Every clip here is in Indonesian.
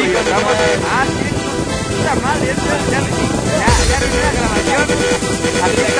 Ah, sí, puta madre, ya, ya, ya, ya, ya, ya, ya, ya, ya, ya, ya, ya, ya, ya,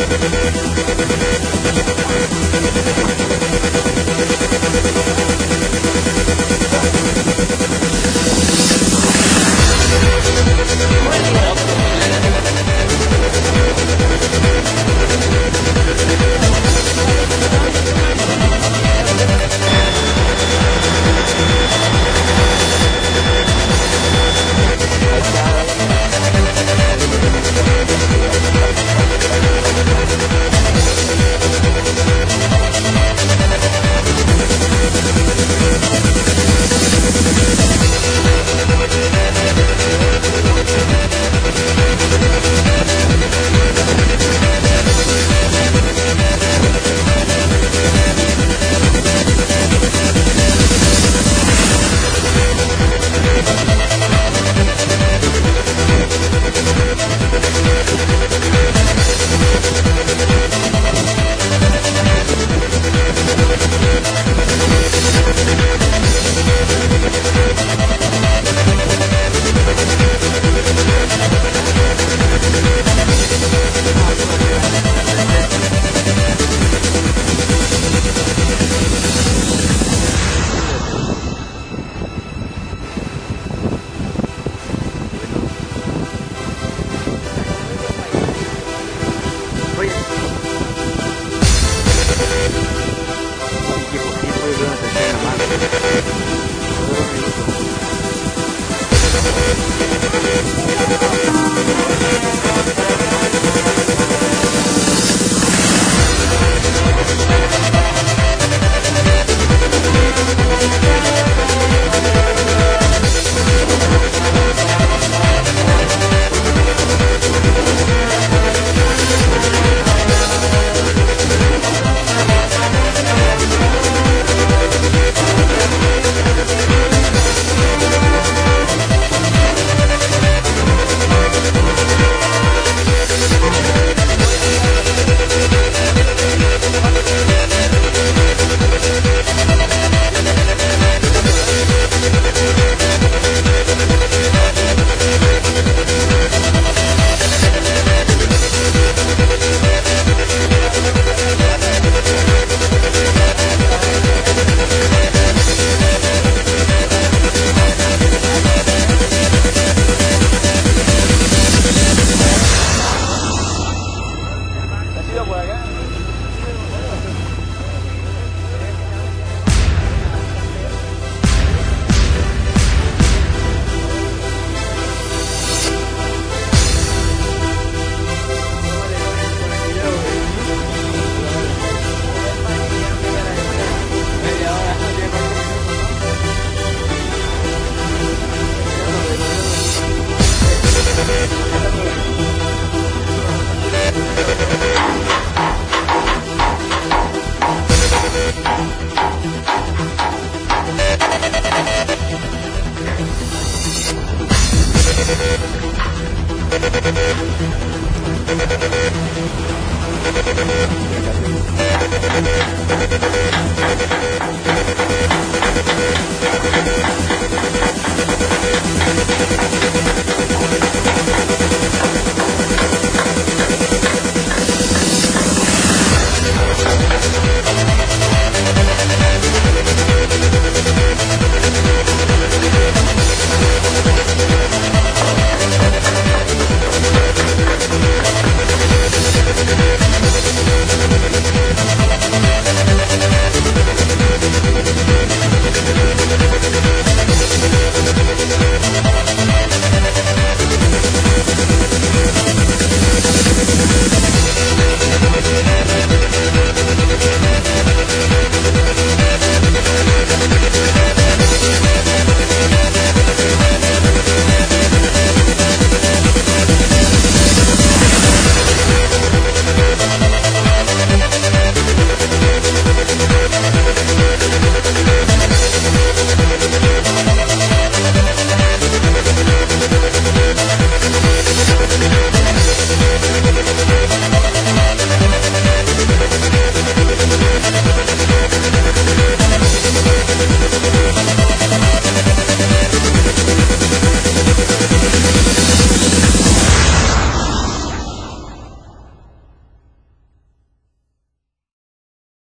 you people are doing the same amount. What are you doing? We'll be